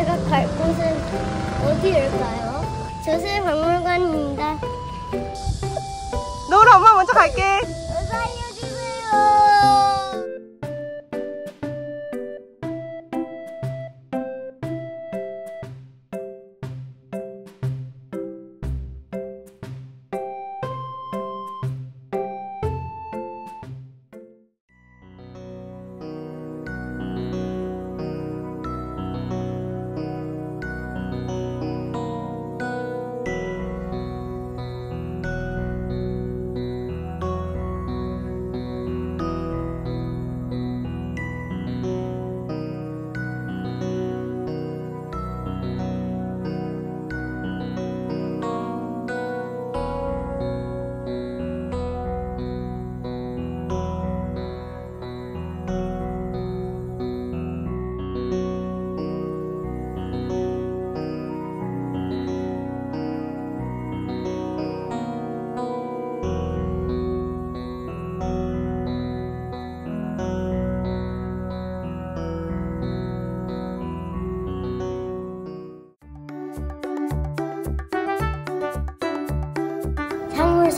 제가 갈 곳은 어디일까요? 저술 박물관입니다. 노라 엄마 먼저 갈게.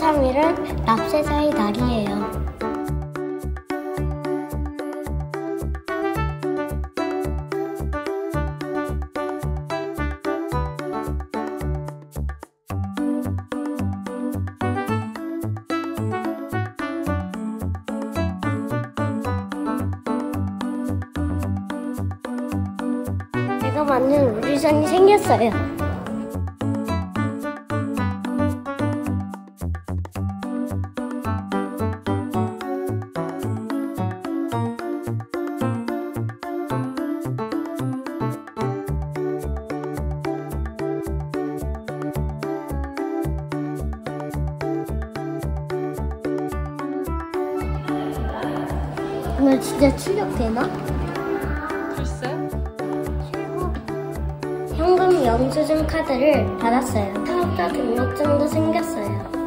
13일은 납세자의 날이에요. 제가 만든 우주선이 생겼어요. 오늘 진짜 출력되나? 글쎄. 현금 영수증 카드를 받았어요. 사업자 등록증도 생겼어요.